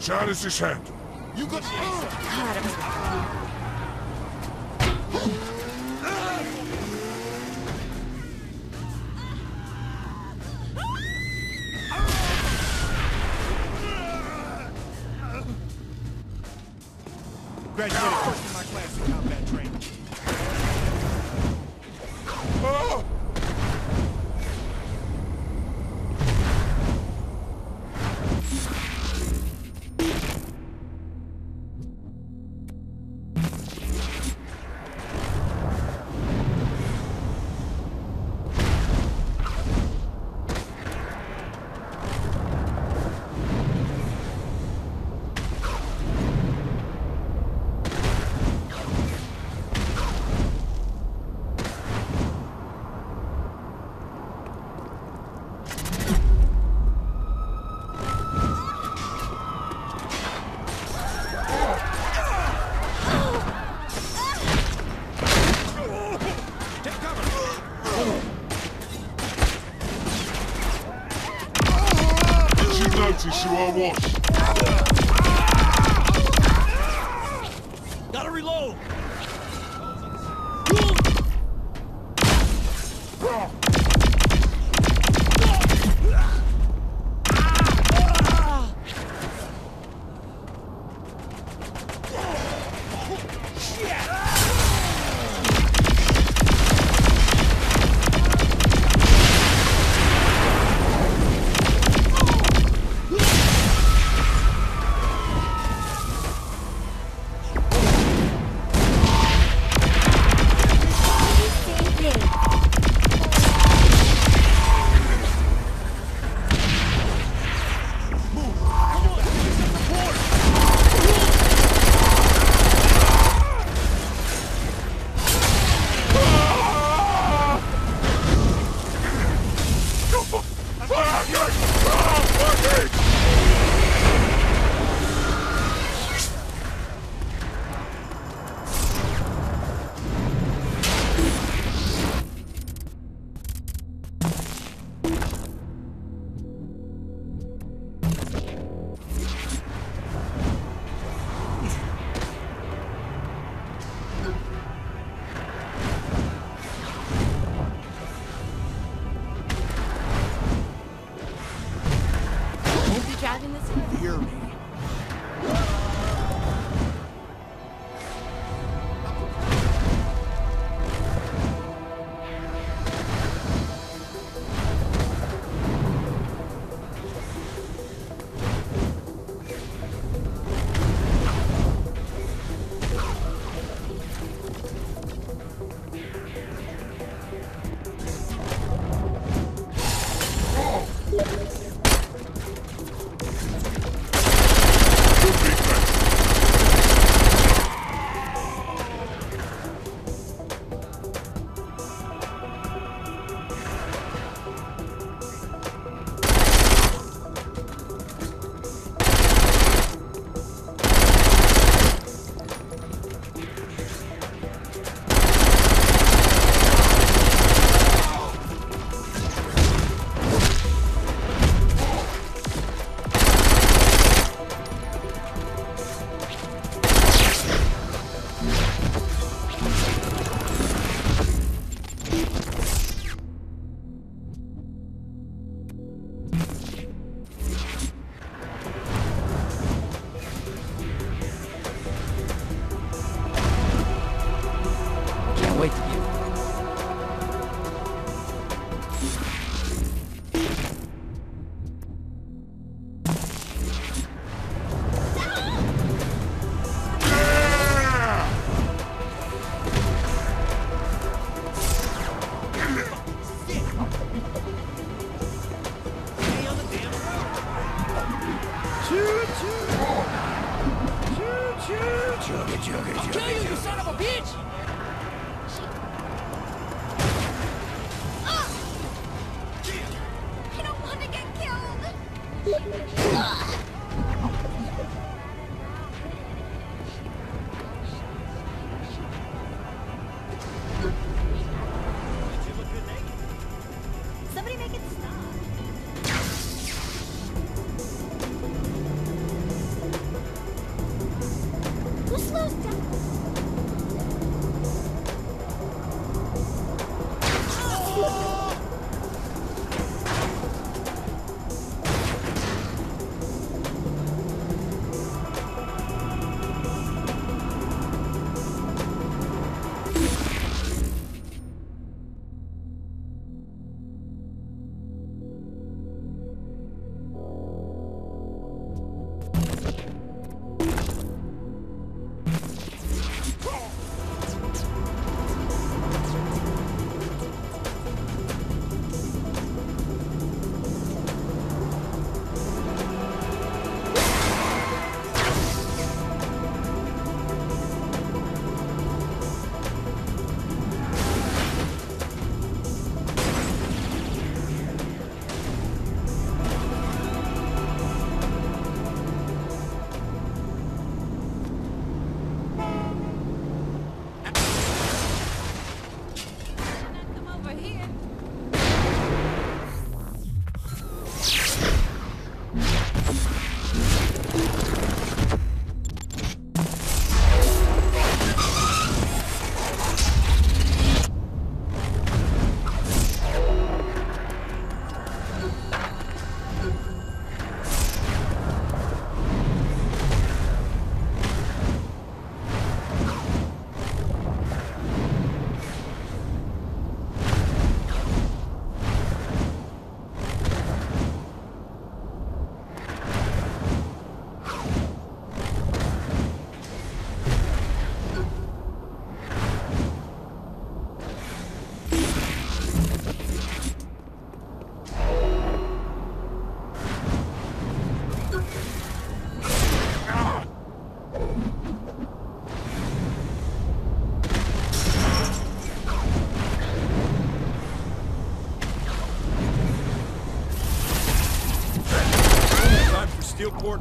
Chalice is handled. You got God,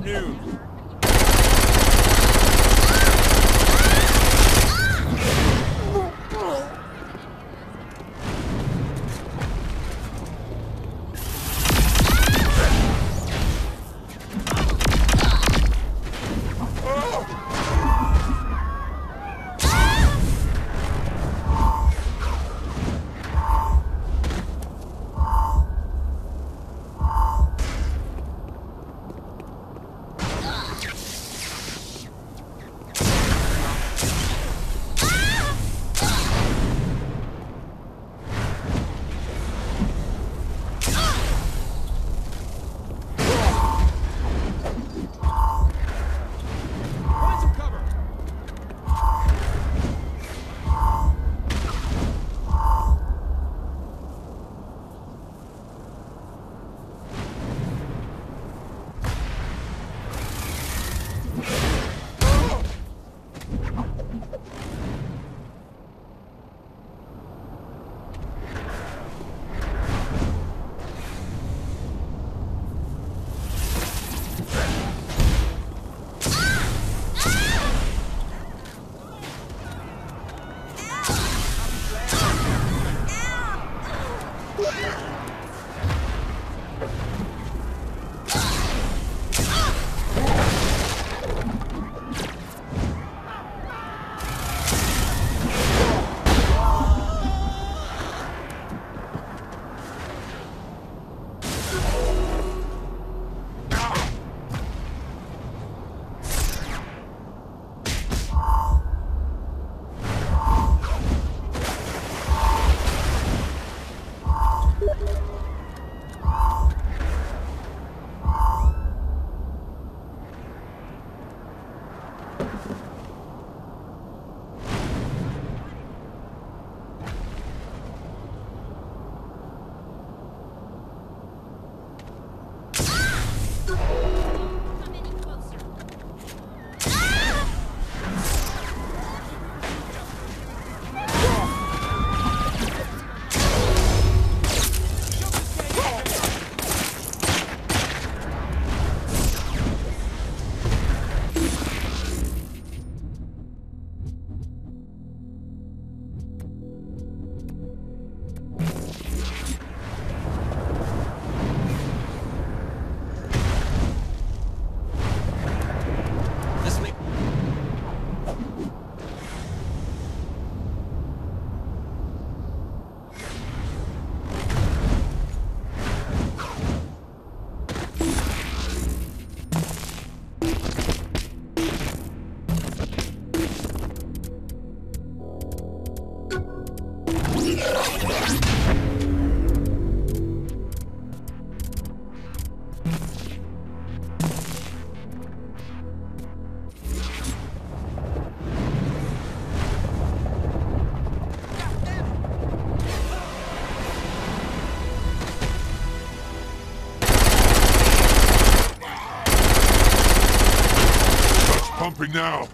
before Touch now.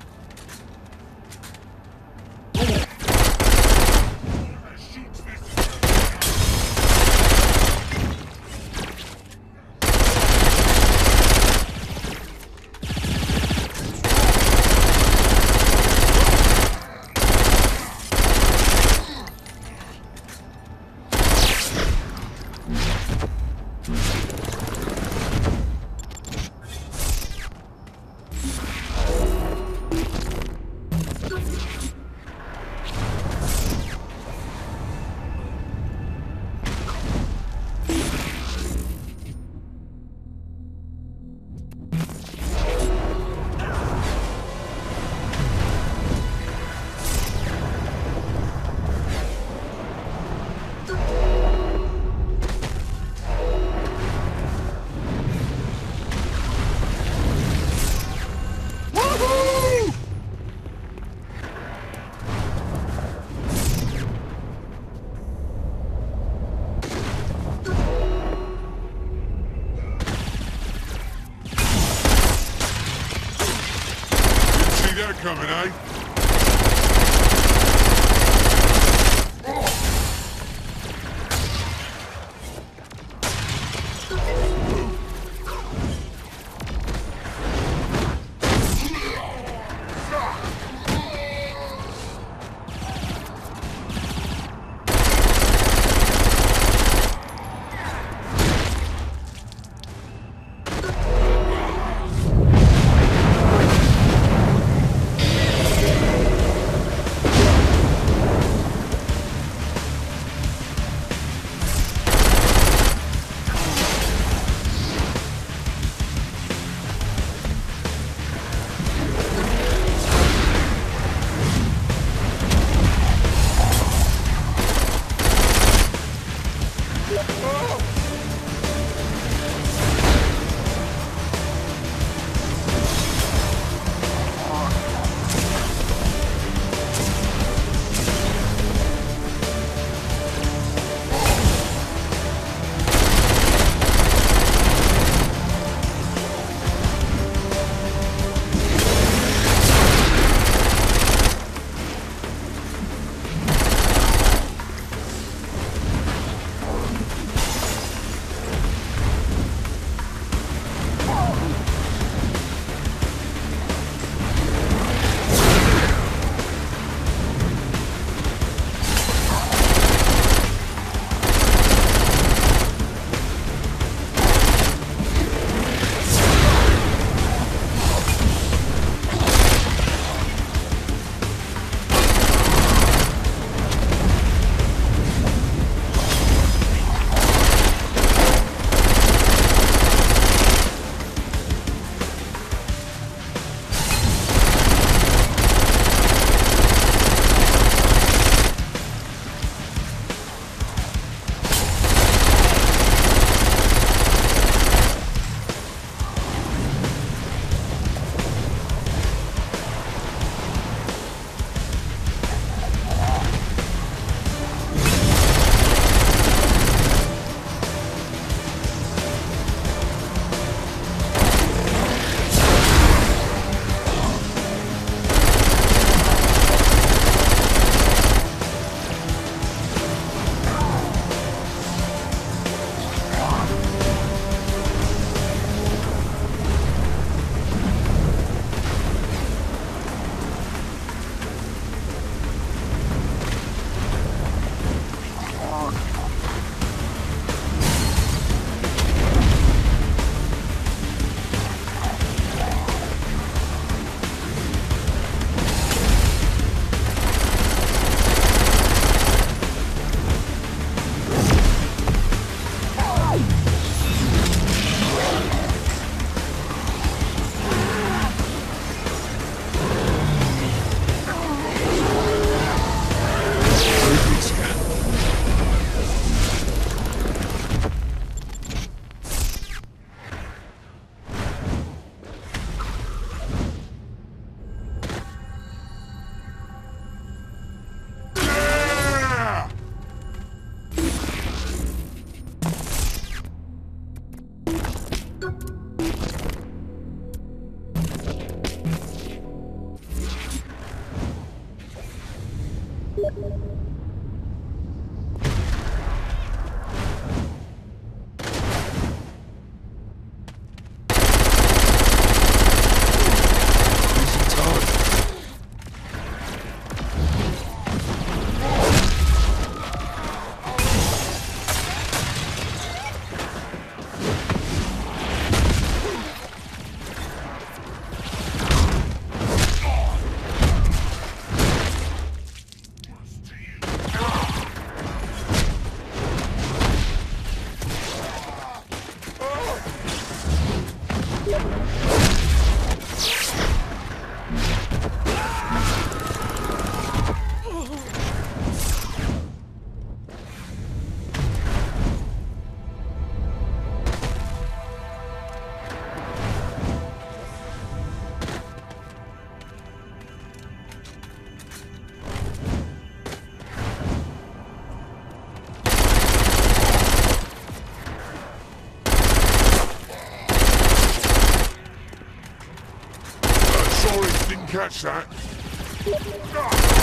Catch that?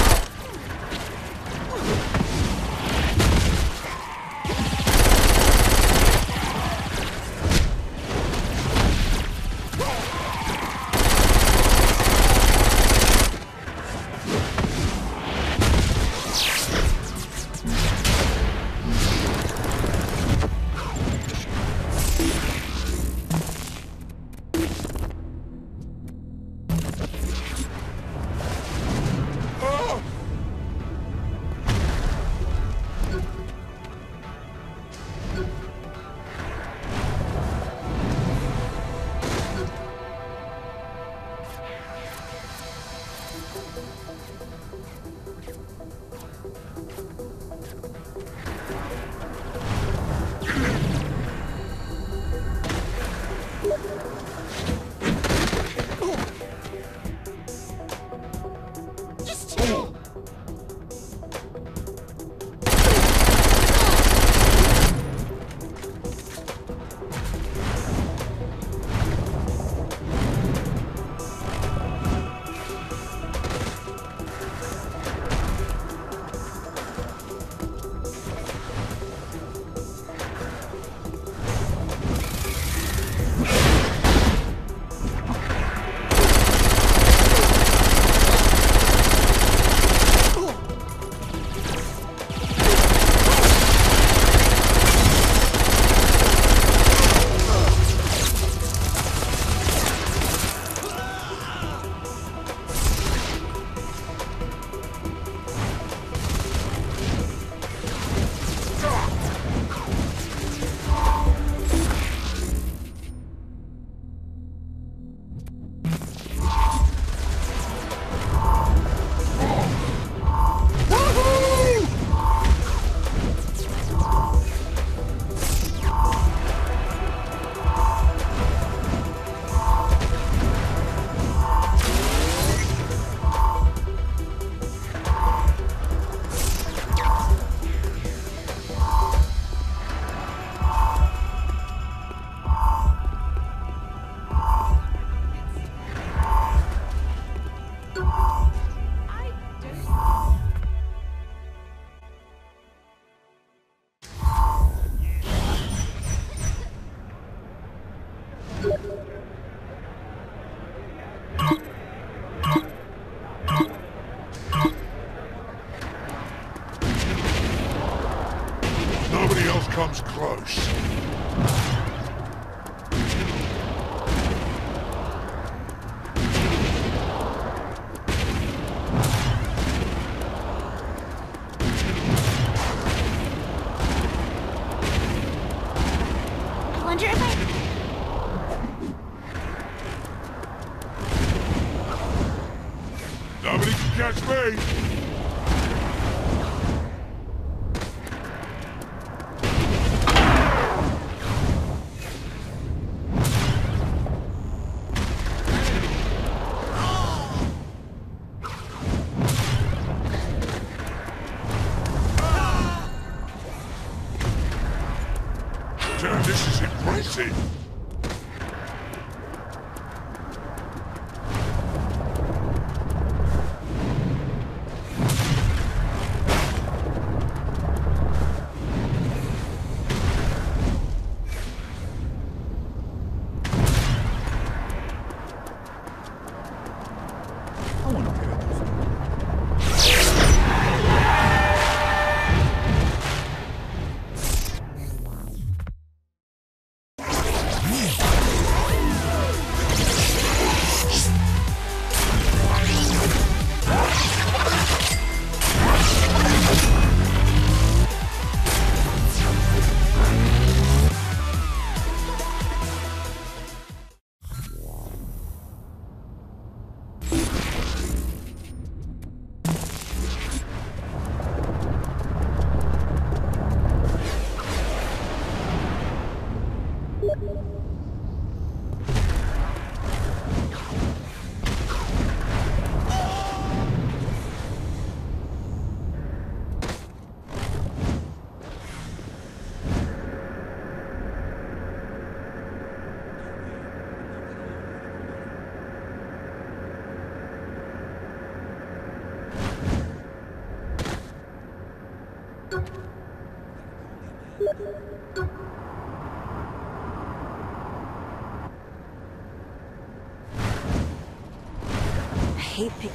Hate.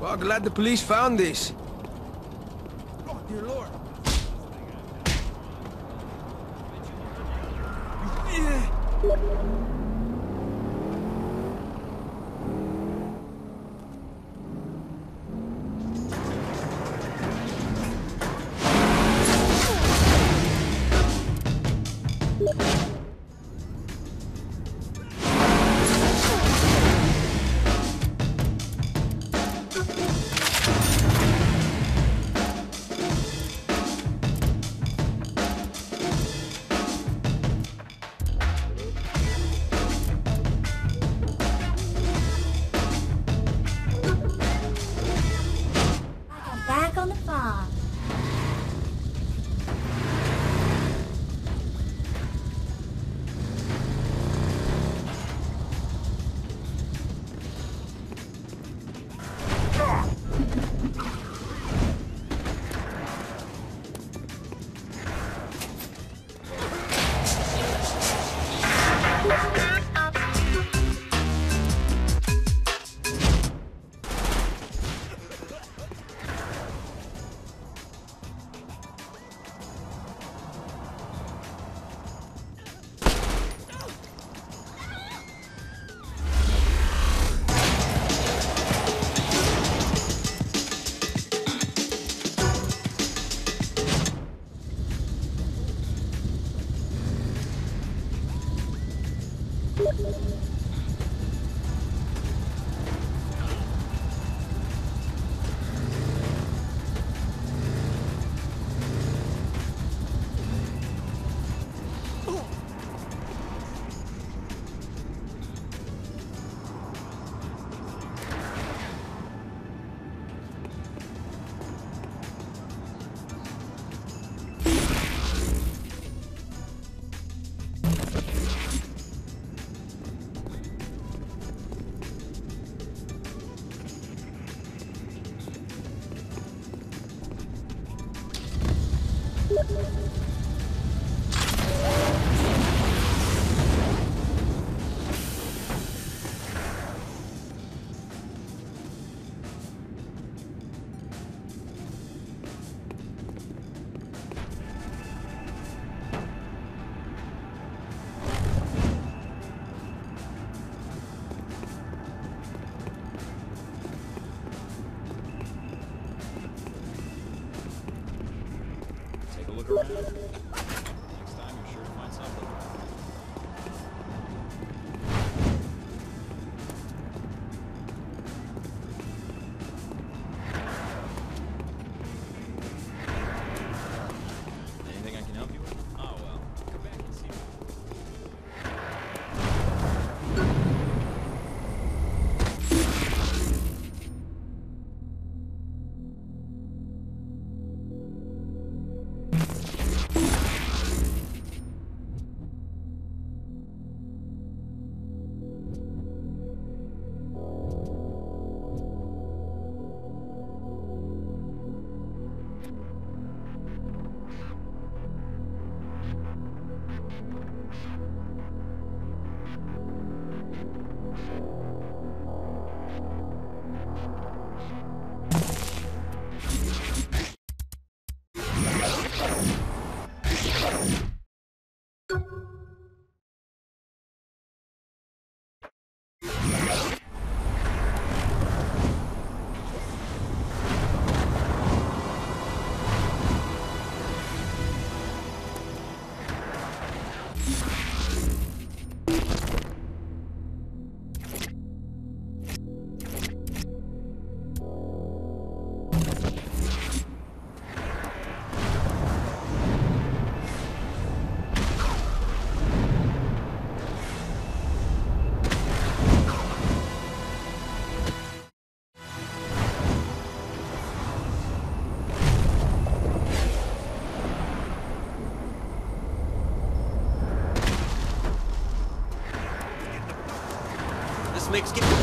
Well, glad the police found this. Snakes get...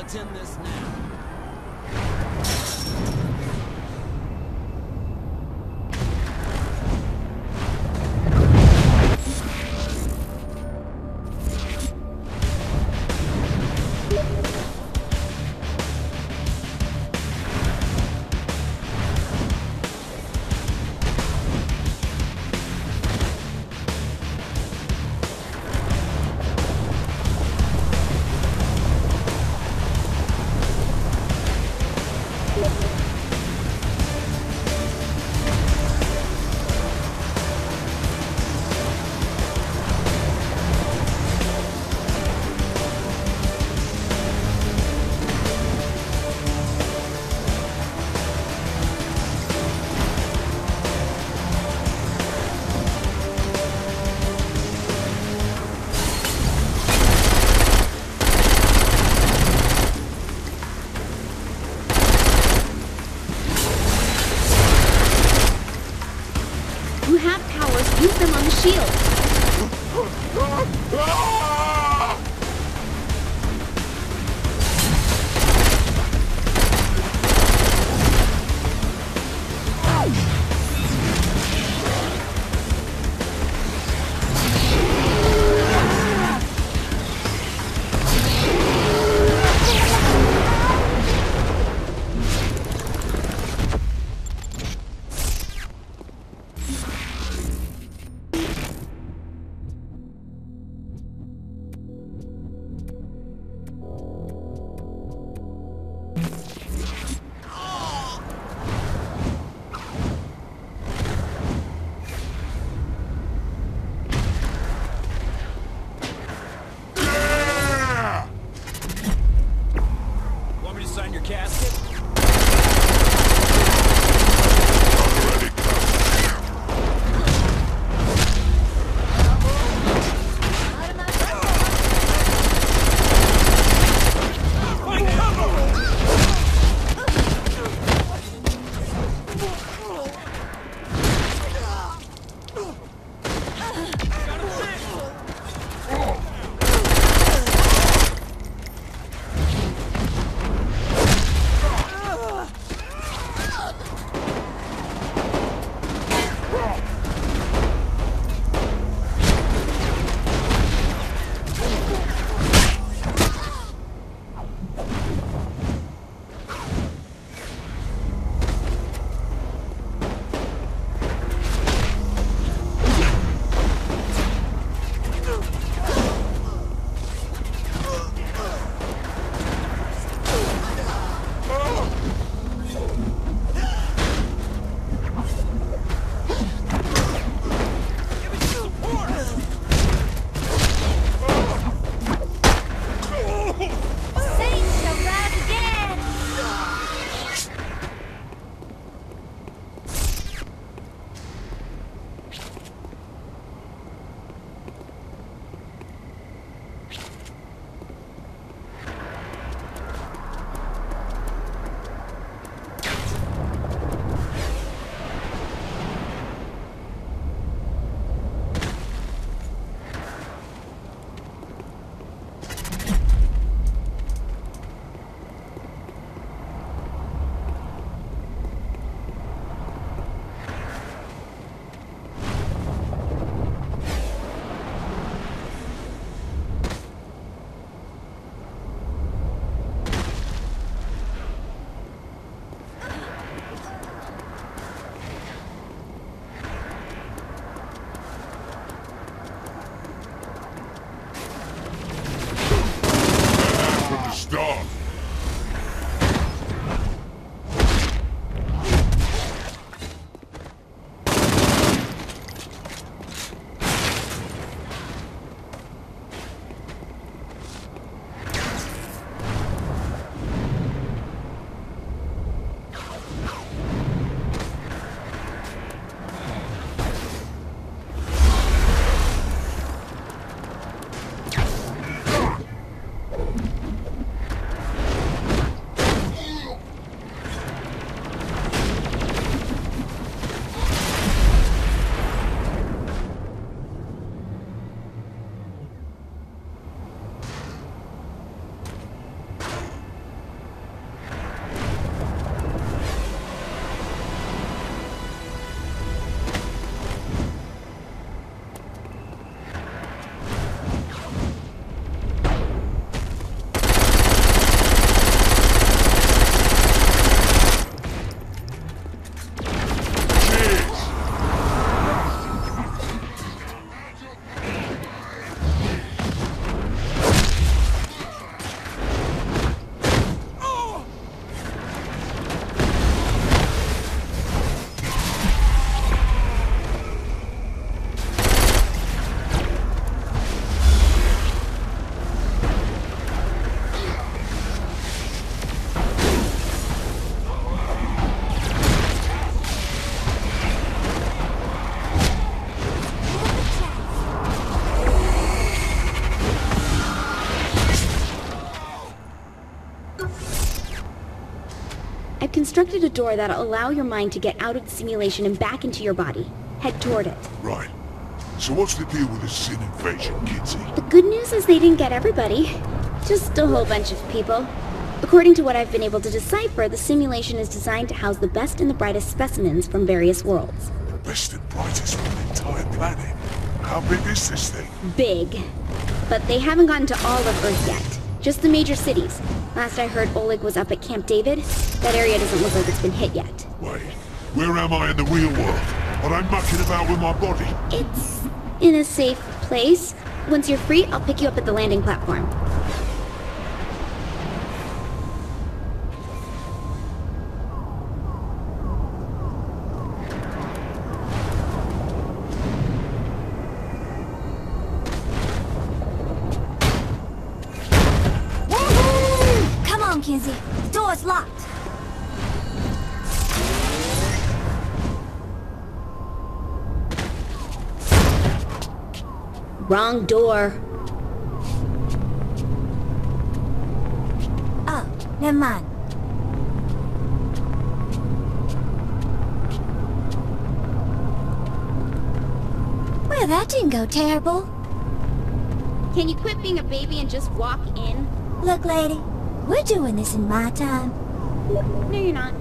Let's end this now. Constructed a door that'll allow your mind to get out of the simulation and back into your body. Head toward it. Right. So what's the deal with this sin invasion, Kinzie? The good news is they didn't get everybody. Just a whole bunch of people. According to what I've been able to decipher, the simulation is designed to house the best and the brightest specimens from various worlds. The best and brightest from the entire planet. How big is this thing? Big. But they haven't gotten to all of Earth yet. Just the major cities. Last I heard, Oleg was up at Camp David. That area doesn't look like it's been hit yet. Wait, where am I in the real world? Are I mucking about with my body? It's in a safe place. Once you're free, I'll pick you up at the landing platform. Door. Oh, never mind. Well, that didn't go terrible. Can you quit being a baby and just walk in? Look, lady, we're doing this in my time. No, you're not.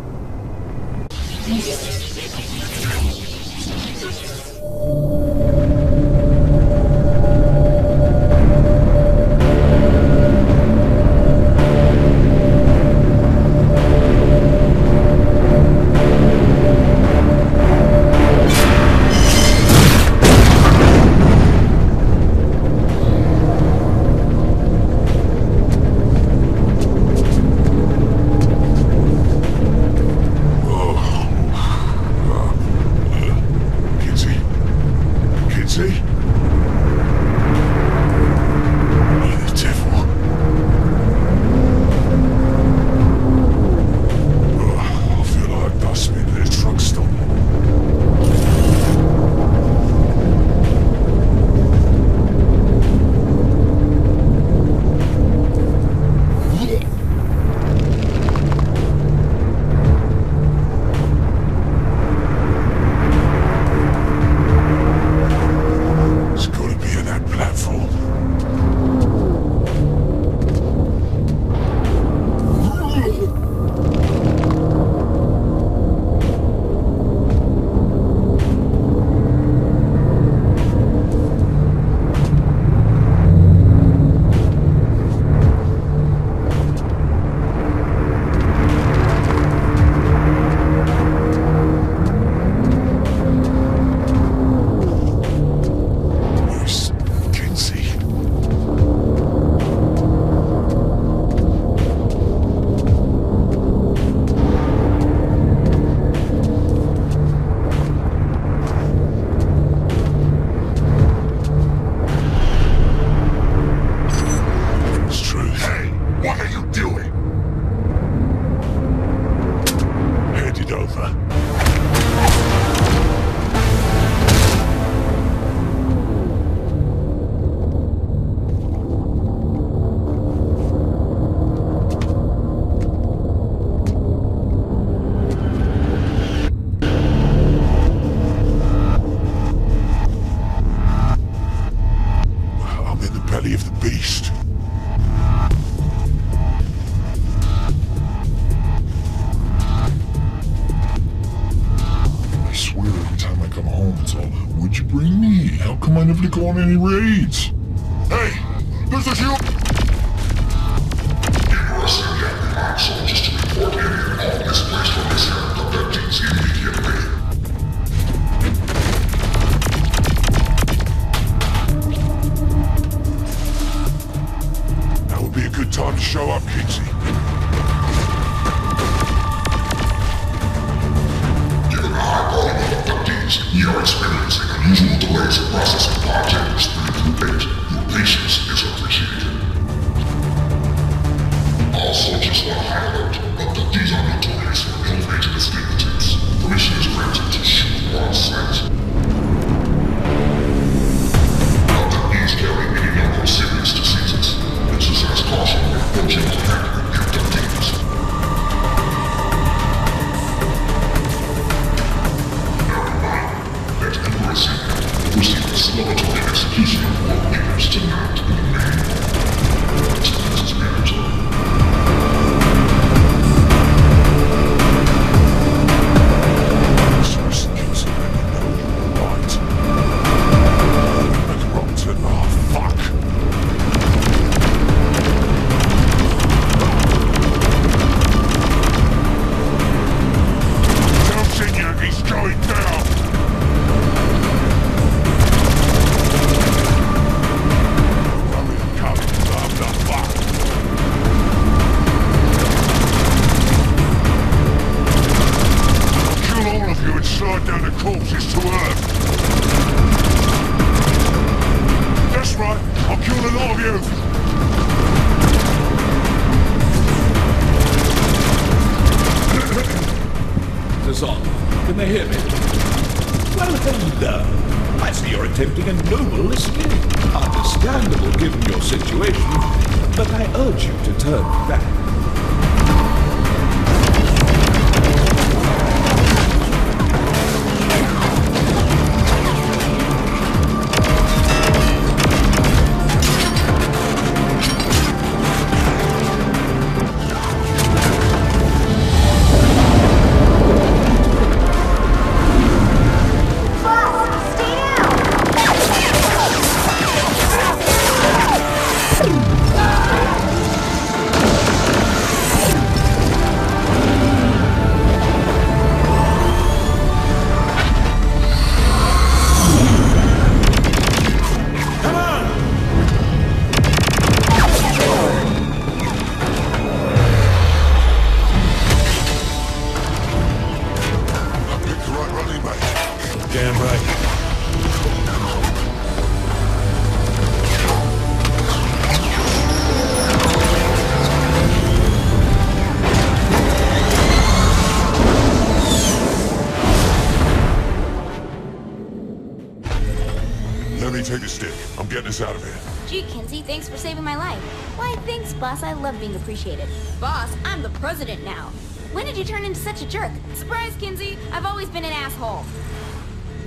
Appreciated. Boss, I'm the president now. When did you turn into such a jerk? Surprise, Kinzie. I've always been an asshole.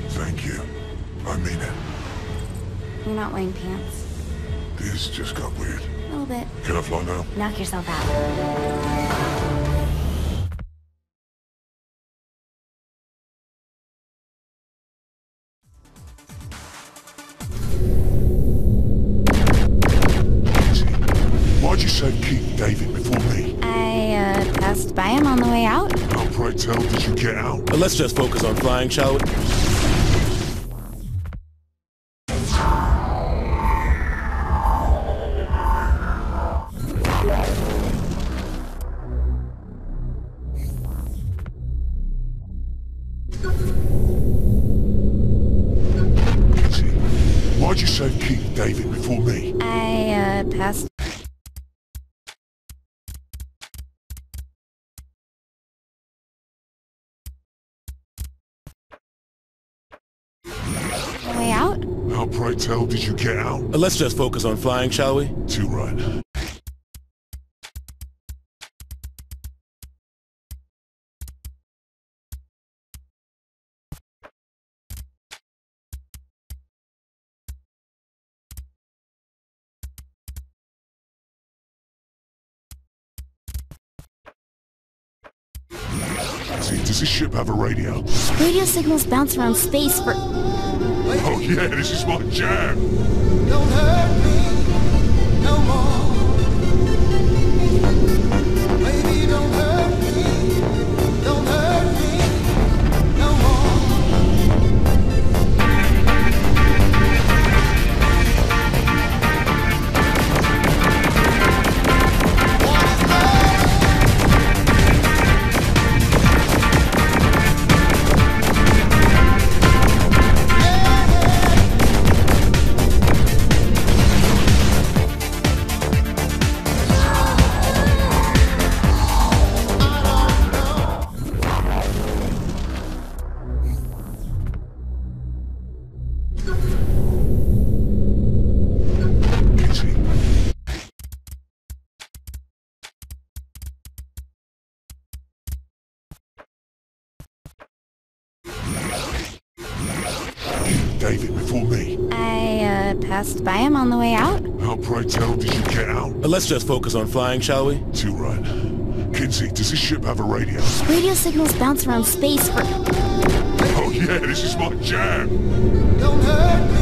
Thank you. I mean it. You're not wearing pants. This just got weird. A little bit. Can I fly now? Knock yourself out. Focus How pray tell did you get out? Uh, let's just focus on flying, shall we? Too right. This ship have a radio? Radio signals bounce around space for... Oh yeah, this is my jam. David before me. I, uh, passed by him on the way out. How pray tell did you get out? But let's just focus on flying, shall we? Too right. Kinzie, does this ship have a radio? Radio signals bounce around space for... Oh yeah, this is my jam. Don't hurt me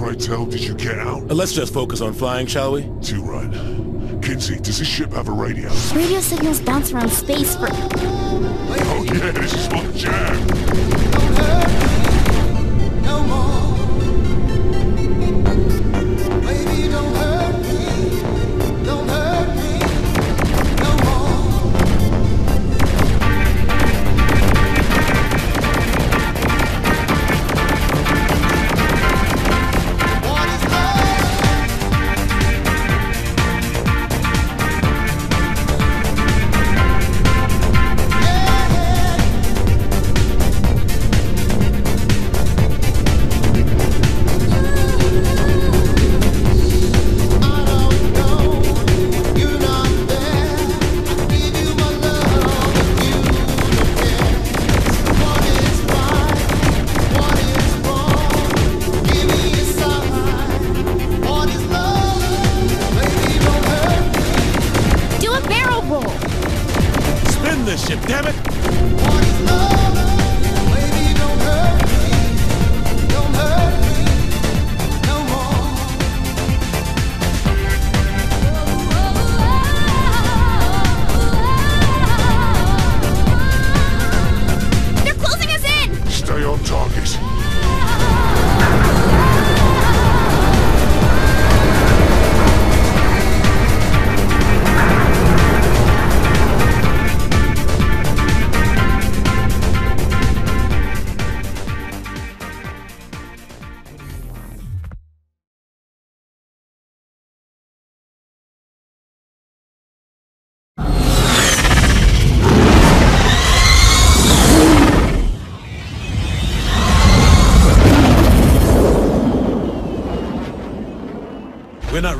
pray tell, did you get out? Uh, let's just focus on flying, shall we? Too right. Kinzie, does this ship have a radio? Radio signals bounce around space for... Oh yeah, this is my jam.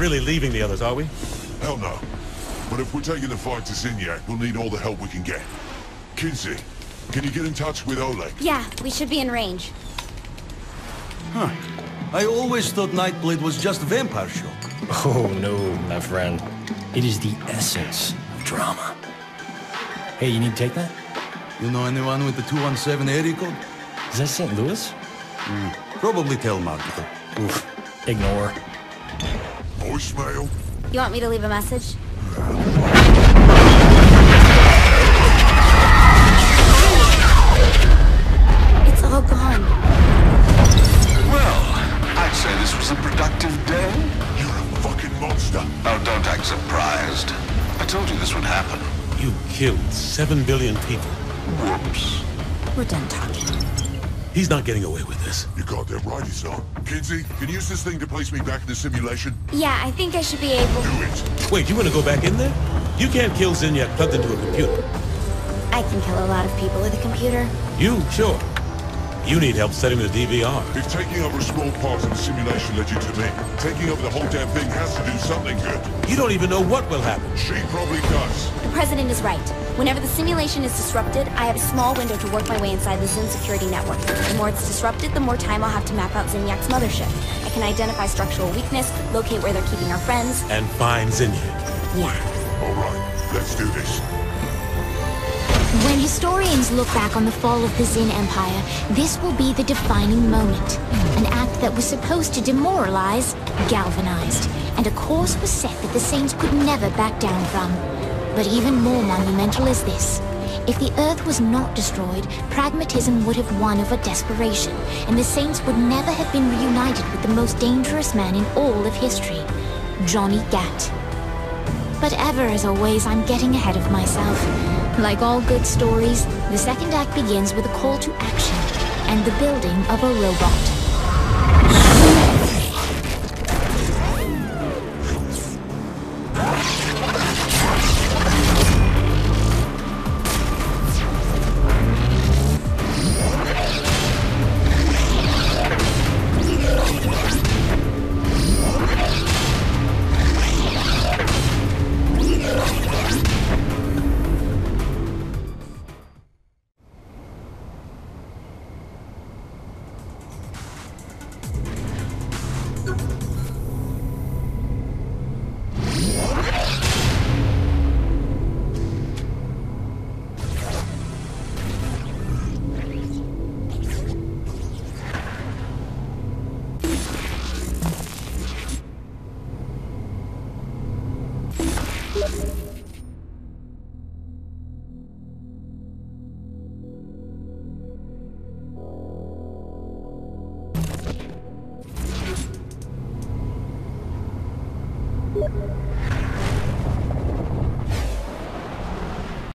Really leaving the others, are we? Hell no. But if we're taking the fight to Zinyak, we'll need all the help we can get. Kinzie, can you get in touch with Oleg? Yeah, we should be in range. Huh. I always thought Nyteblade was just vampire show. Oh no, my friend. It is the essence of drama. Hey, you need to take that? You know anyone with the 217 area code? Is that St. Louis? Hmm. Probably telemarketer. Oof. Ignore. Voicemail? You want me to leave a message? It's all gone. Well, I'd say this was a productive day. You're a fucking monster. Oh, don't act surprised. I told you this would happen. You killed seven billion people. Whoops. We're done talking. He's not getting away with this. You goddamn right he's not. Kinzie, can you use this thing to place me back in the simulation? Yeah, I think I should be able... To do it. Wait, you want to go back in there? You can't kill Zinyak plugged into a computer. I can kill a lot of people with a computer. You, sure. You need help setting the DVR. If taking over a small part of the simulation led you to me, taking over the whole damn thing has to do something good. You don't even know what will happen. She probably does. The President is right. Whenever the simulation is disrupted, I have a small window to work my way inside the Zin security network. The more it's disrupted, the more time I'll have to map out Zinyak's mothership. I can identify structural weakness, locate where they're keeping our friends. And find Zinyak. Yeah. All right, let's do this. When historians look back on the fall of the Zin Empire, this will be the defining moment. An act that was supposed to demoralize, galvanized, and a course was set that the Saints could never back down from. But even more monumental is this. If the Earth was not destroyed, pragmatism would have won over desperation, and the Saints would never have been reunited with the most dangerous man in all of history, Johnny Gat. But ever as always, I'm getting ahead of myself. Like all good stories, the second act begins with a call to action and the building of a robot.